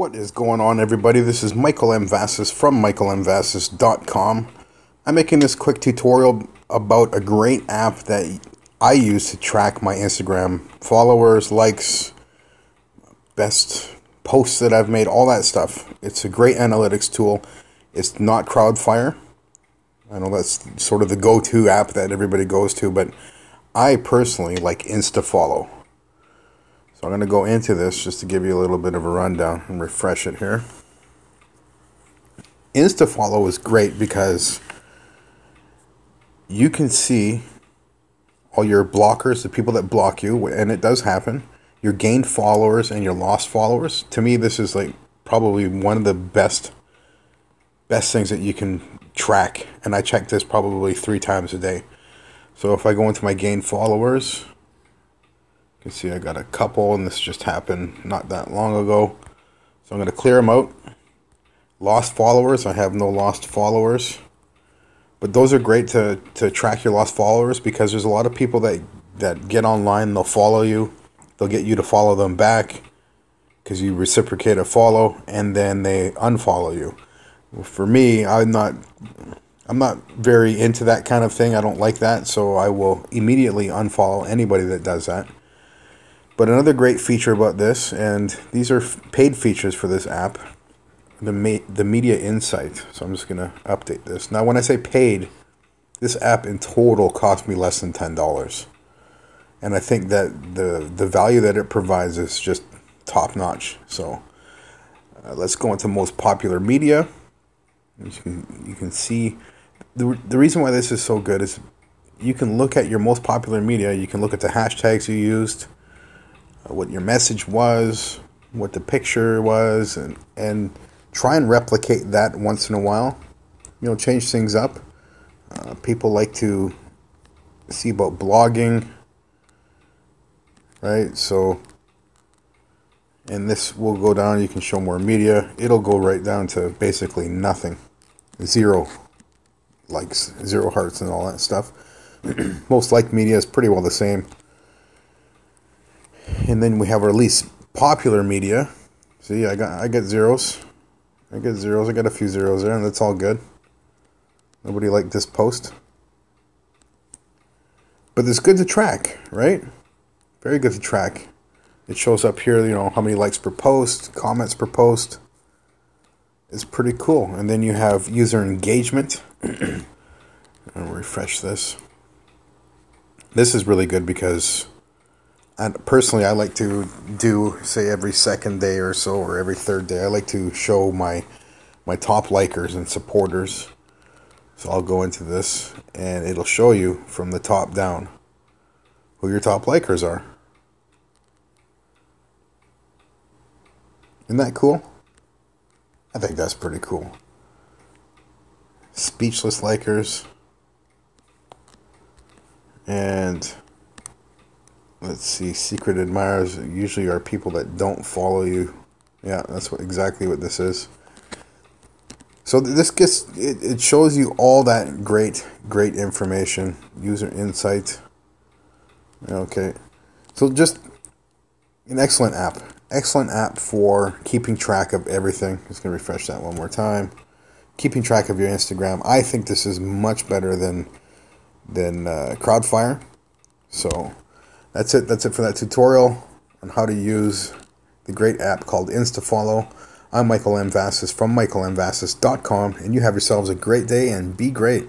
What is going on, everybody? This is Michael M. Vasas from michaelmvasas.com. I'm making this quick tutorial about a great app that I use to track my Instagram followers, likes, best posts that I've made, all that stuff. It's a great analytics tool. It's not Crowdfire. I know that's sort of the go to app that everybody goes to, but I personally like InstaFollow. So I'm going to go into this just to give you a little bit of a rundown and refresh it here. InstaFollow is great because you can see all your blockers, the people that block you, and it does happen, your gained followers and your lost followers. To me, this is like probably one of the best best things that you can track. And I check this probably three times a day. So if I go into my gained followers, you can see I got a couple, and this just happened not that long ago. So I'm going to clear them out. Lost followers, I have no lost followers. But those are great to, to track your lost followers because there's a lot of people that, that get online, they'll follow you, they'll get you to follow them back because you reciprocate a follow, and then they unfollow you. For me, I'm not I'm not very into that kind of thing. I don't like that, so I will immediately unfollow anybody that does that. But another great feature about this, and these are paid features for this app, the me- the media insight. So I'm just gonna update this. Now, when I say paid, this app in total cost me less than ten dollars, and I think that the the value that it provides is just top notch. So uh, let's go into most popular media. You can you can see the the reason why this is so good is you can look at your most popular media. You can look at the hashtags you used what your message was, what the picture was, and, and try and replicate that once in a while. You know, change things up. Uh, people like to see about blogging, right? So, and this will go down. You can show more media. It'll go right down to basically nothing, zero likes, zero hearts, and all that stuff. Most liked media is pretty well the same. And then we have our least popular media. See, I got I get zeros. I get zeros. I got a few zeros there, and that's all good. Nobody liked this post. But it's good to track, right? Very good to track. It shows up here, you know, how many likes per post, comments per post. It's pretty cool. And then you have user engagement. I'll refresh this. This is really good because personally, I like to do say every second day or so, or every third day. I like to show my my top likers and supporters. So I'll go into this, and it'll show you from the top down who your top likers are. Isn't that cool? I think that's pretty cool. Speechless likers. And let's see, secret admirers usually are people that don't follow you. Yeah, that's what exactly what this is. So this gets it, it shows you all that great great information, user insight. Okay. So just an excellent app. Excellent app for keeping track of everything. Just to refresh that one more time. Keeping track of your Instagram. I think this is much better than than uh, Crowdfire. So that's it. That's it for that tutorial on how to use the great app called InstaFollow. I'm Michael M. Vasas from michaelmvasas.com, and you have yourselves a great day and be great.